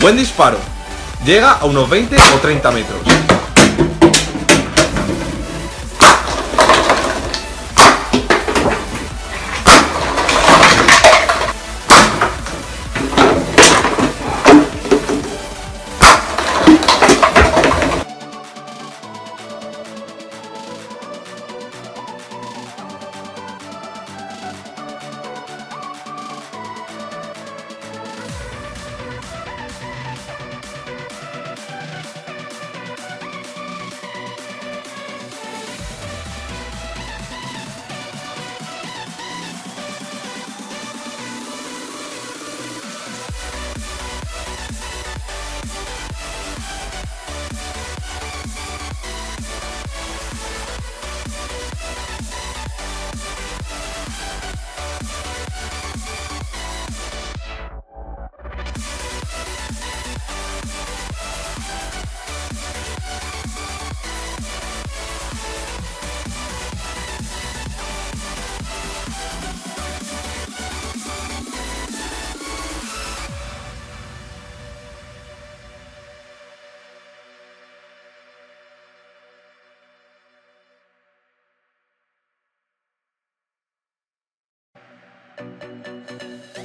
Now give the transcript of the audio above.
Buen disparo. Llega a unos 20 o 30 metros. あ!